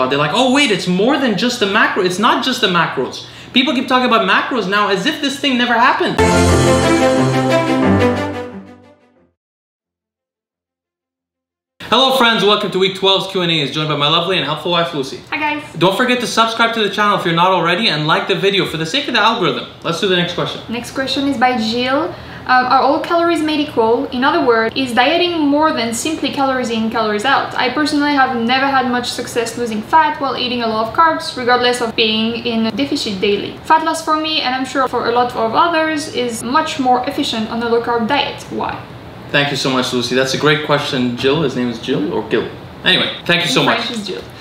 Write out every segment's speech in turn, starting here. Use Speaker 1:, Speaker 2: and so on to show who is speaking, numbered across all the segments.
Speaker 1: They're like, oh wait, it's more than just the macro. It's not just the macros. People keep talking about macros now as if this thing never happened. Hello friends, welcome to week 12's Q&A. Is joined by my lovely and helpful wife Lucie.
Speaker 2: Hi guys.
Speaker 1: Don't forget to subscribe to the channel if you're not already and like the video for the sake of the algorithm. Let's do the next question.
Speaker 2: Next question is by Jill. Um, are all calories made equal? In other words, is dieting more than simply calories in, calories out? I personally have never had much success losing fat while eating a lot of carbs, regardless of being in a deficit daily. Fat loss for me, and I'm sure for a lot of others, is much more efficient on a low carb diet. Why?
Speaker 1: Thank you so much, Lucie. That's a great question, Jill. His name is Jill or Gil? Anyway, thank you so much.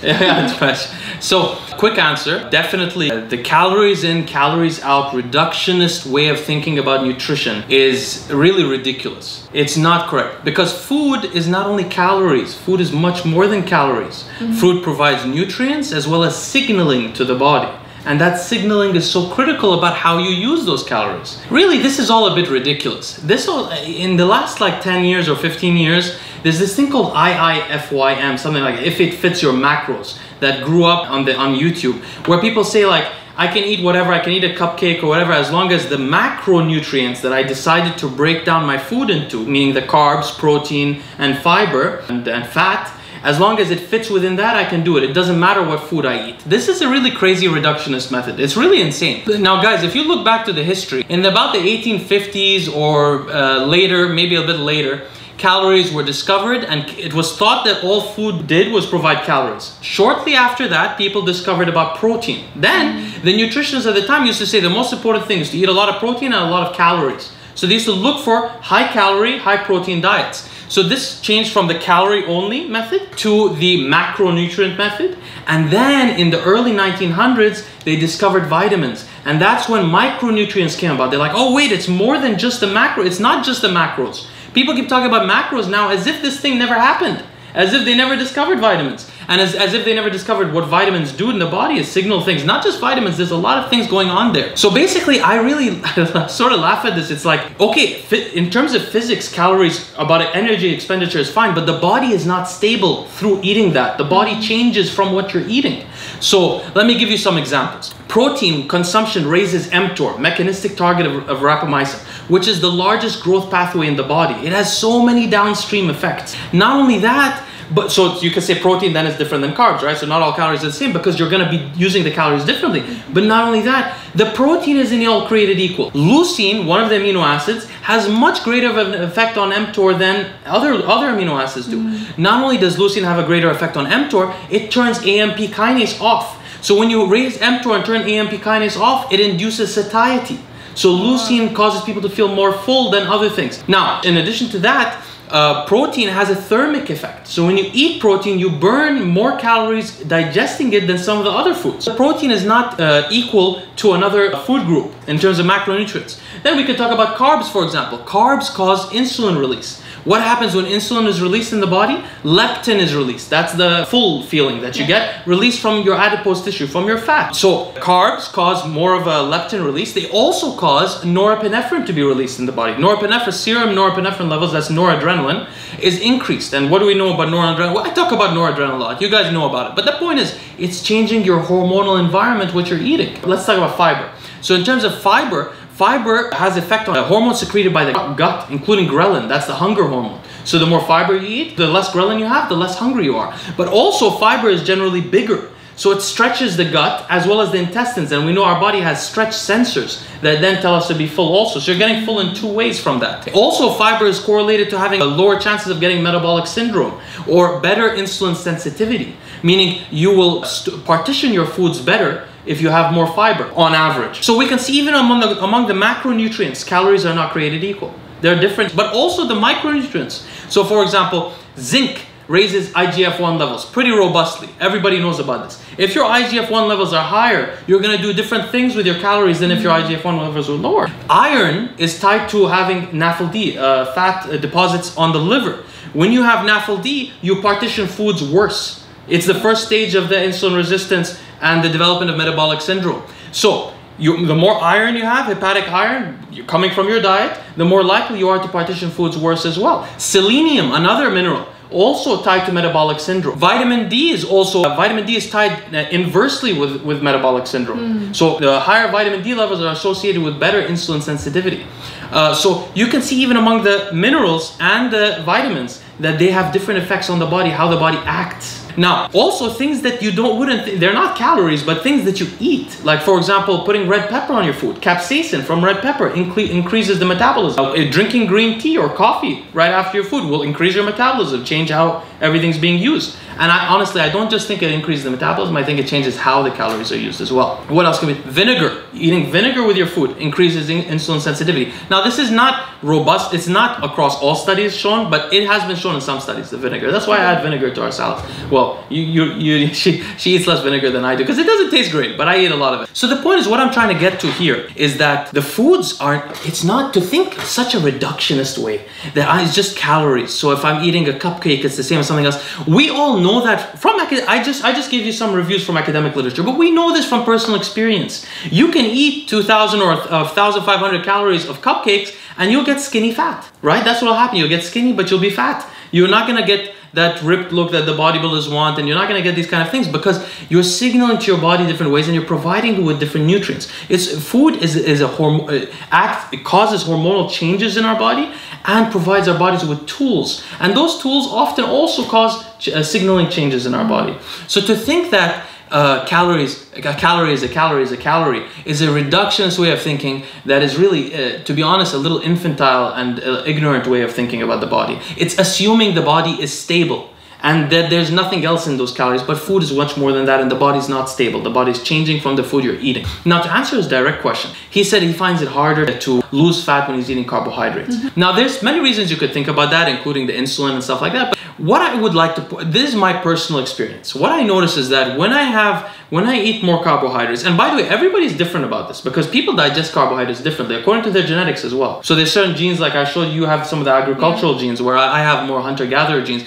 Speaker 1: Yeah, it's fresh. So, quick answer. Definitely, uh, the calories in, calories out reductionist way of thinking about nutrition is really ridiculous. It's not correct because food is not only calories. Food is much more than calories. Food provides nutrients as well as signaling to the body. And that signaling is so critical about how you use those calories. Really, this is all a bit ridiculous. This all, in the last like 10 years or 15 years, there's this thing called IIFYM, something like if it fits your macros that grew up on the on YouTube, where people say like I can eat whatever, I can eat a cupcake or whatever as long as the macronutrients that I decided to break down my food into, meaning the carbs, protein, and fiber and, and fat, as long as it fits within that, I can do it. It doesn't matter what food I eat. This is a really crazy reductionist method. It's really insane. Now, guys, if you look back to the history, in about the 1850s or uh, later, maybe a bit later, calories were discovered and it was thought that all food did was provide calories. Shortly after that, people discovered about protein. Then, the nutritionists at the time used to say the most important thing is to eat a lot of protein and a lot of calories. So they used to look for high calorie, high protein diets. So this changed from the calorie only method to the macronutrient method. And then in the early 1900s, they discovered vitamins. And that's when micronutrients came about. They're like, oh wait, it's more than just the macro. It's not just the macros. People keep talking about macros now as if this thing never happened. As if they never discovered vitamins. And as, as if they never discovered what vitamins do in the body is signal things. Not just vitamins, there's a lot of things going on there. So basically, I really sort of laugh at this. It's like, okay, in terms of physics, calories about energy expenditure is fine, but the body is not stable through eating that. The body mm-hmm. changes from what you're eating. So let me give you some examples. Protein consumption raises mTOR, mechanistic target of, of rapamycin, which is the largest growth pathway in the body. It has so many downstream effects. Not only that, but so you can say protein then is different than carbs, right? So not all calories are the same because you're going to be using the calories differently. But not only that, the protein isn't all created equal. Leucine, one of the amino acids, has much greater of an effect on mTOR than other other amino acids do. Mm. Not only does leucine have a greater effect on mTOR, it turns AMP kinase off. So when you raise mTOR and turn AMP kinase off, it induces satiety. So leucine causes people to feel more full than other things. Now, in addition to that, uh, protein has a thermic effect. So when you eat protein, you burn more calories digesting it than some of the other foods. So protein is not uh, equal to another food group in terms of macronutrients. Then we could talk about carbs, for example. Carbs cause insulin release. What happens when insulin is released in the body? Leptin is released. That's the full feeling that you get released from your adipose tissue, from your fat. So carbs cause more of a leptin release. They also cause norepinephrine to be released in the body. Norepinephrine, serum norepinephrine levels, that's noradrenaline, is increased. And what do we know about noradrenaline? Well, I talk about noradrenaline a lot. You guys know about it. But the point is, it's changing your hormonal environment, what you're eating. Let's talk about fiber. So in terms of fiber, Fiber has effect on the hormones secreted by the gut, including ghrelin. That's the hunger hormone. So the more fiber you eat, the less ghrelin you have, the less hungry you are. But also fiber is generally bigger. So it stretches the gut as well as the intestines. And we know our body has stretch sensors that then tell us to be full also. So you're getting full in two ways from that. Also, fiber is correlated to having a lower chances of getting metabolic syndrome or better insulin sensitivity, meaning you will partition your foods better if you have more fiber on average. So we can see even among the, among the macronutrients, calories are not created equal. They're different, but also the micronutrients. So for example, zinc raises IGF-1 levels pretty robustly. Everybody knows about this. If your IGF-1 levels are higher, you're gonna do different things with your calories than if your IGF-1 levels are lower. Iron is tied to having NAFLD, uh, fat uh, deposits on the liver. When you have NAFLD, you partition foods worse. It's the first stage of the insulin resistance and the development of metabolic syndrome. So you, the more iron you have, hepatic iron, coming from your diet, the more likely you are to partition foods worse as well. Selenium, another mineral, also tied to metabolic syndrome. Vitamin D is also uh, vitamin D is tied uh, inversely with with metabolic syndrome. So the higher vitamin D levels are associated with better insulin sensitivity. Uh, so you can see even among the minerals and the vitamins that they have different effects on the body, how the body acts. Now, also things that you don't wouldn't they're not calories, but things that you eat. Like for example, putting red pepper on your food. Capsaicin from red pepper incre- increases the metabolism. Uh, drinking green tea or coffee right after your food will increase your metabolism, change how everything's being used. And I honestly, I don't just think it increases the metabolism. I think it changes how the calories are used as well. What else can be? Vinegar. Eating vinegar with your food increases in- insulin sensitivity. Now, this is not robust. It's not across all studies shown, but it has been shown in some studies. The vinegar. That's why I add vinegar to our salads. Well, you, you, you, she, she eats less vinegar than I do because it doesn't taste great, but I eat a lot of it. So the point is, what I'm trying to get to here is that the foods aren't. It's not to think such a reductionist way that I, it's just calories. So if I'm eating a cupcake, it's the same as something else. We all know that from I just I just gave you some reviews from academic literature, but we know this from personal experience. You can eat 2,000 or uh, 1,500 calories of cupcakes and you'll get skinny fat, right? That's what'll happen. You'll get skinny, but you'll be fat. You're not gonna get that ripped look that the bodybuilders want, and you're not gonna get these kind of things because you're signaling to your body different ways and you're providing it with different nutrients. It's food is, is a hormone act. It causes hormonal changes in our body and provides our bodies with tools, and those tools often also cause uh, signaling changes in our body. So to think that uh, calories, a calorie is a calorie is a calorie, is a reductionist way of thinking that is really, uh, to be honest, a little infantile and uh, ignorant way of thinking about the body. It's assuming the body is stable and that there's nothing else in those calories, but food is much more than that, and the body's not stable. The body's changing from the food you're eating. Now, to answer his direct question, he said he finds it harder to lose fat when he's eating carbohydrates. Mm-hmm. Now, there's many reasons you could think about that, including the insulin and stuff like that. But what I would like to this is my personal experience. What I notice is that when I have, when I eat more carbohydrates, and by the way, everybody's different about this because people digest carbohydrates differently according to their genetics as well. So there's certain genes, like I showed you, you have some of the agricultural genes where I I have more hunter-gatherer genes.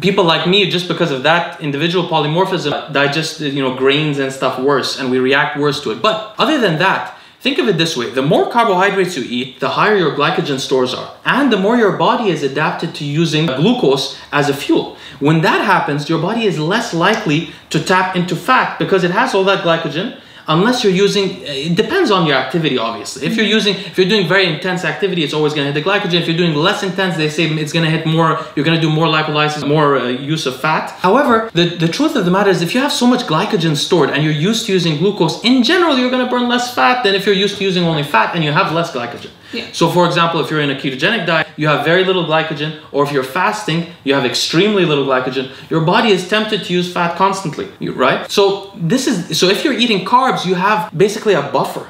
Speaker 1: People like me, just because of that individual polymorphism, digest you know grains and stuff worse, and we react worse to it. But other than that, Think of it this way the more carbohydrates you eat, the higher your glycogen stores are, and the more your body is adapted to using glucose as a fuel. When that happens, your body is less likely to tap into fat because it has all that glycogen. Unless you're using, it depends on your activity, obviously. If you're using, if you're doing very intense activity, it's always going to hit the glycogen. If you're doing less intense, they say it's going to hit more, you're going to do more lipolysis, more uh, use of fat. However, the, the truth of the matter is if you have so much glycogen stored and you're used to using glucose, in general, you're going to burn less fat than if you're used to using only fat and you have less glycogen.
Speaker 2: Yeah.
Speaker 1: So, for example, if you're in a ketogenic diet, you have very little glycogen, or if you're fasting, you have extremely little glycogen. Your body is tempted to use fat constantly, right? So, this is so if you're eating carbs, you have basically a buffer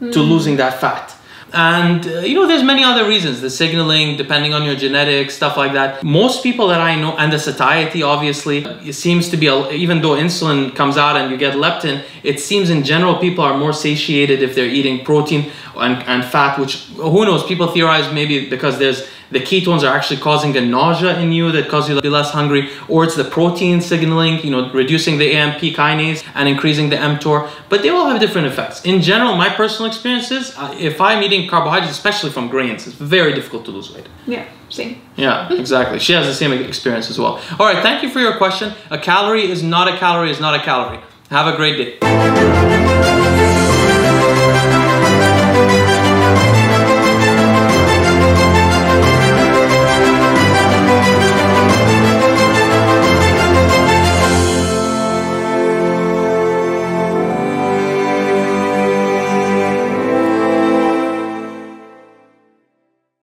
Speaker 1: to mm. losing that fat. And uh, you know, there's many other reasons. The signaling, depending on your genetics, stuff like that. Most people that I know, and the satiety, obviously, it seems to be. A, even though insulin comes out and you get leptin, it seems in general people are more satiated if they're eating protein and, and fat. Which who knows? People theorize maybe because there's the ketones are actually causing a nausea in you that causes you to be less hungry, or it's the protein signaling, you know, reducing the AMP kinase and increasing the mTOR. But they all have different effects. In general, my personal experience is uh, if I'm eating carbohydrates, especially from grains, it's very difficult to lose weight.
Speaker 2: Yeah, same.
Speaker 1: Yeah, exactly. She has the same experience as well. All right, thank you for your question. A calorie is not a calorie is not a calorie. Have a great day.